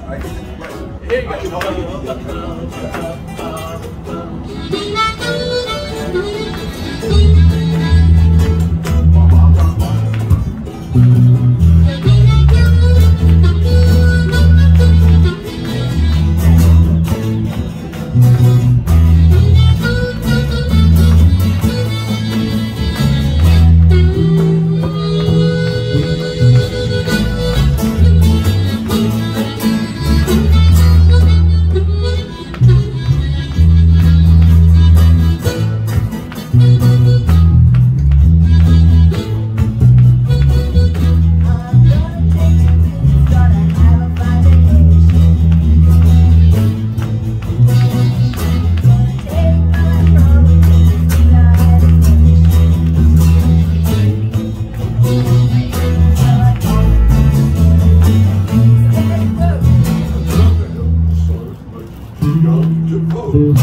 Here you go.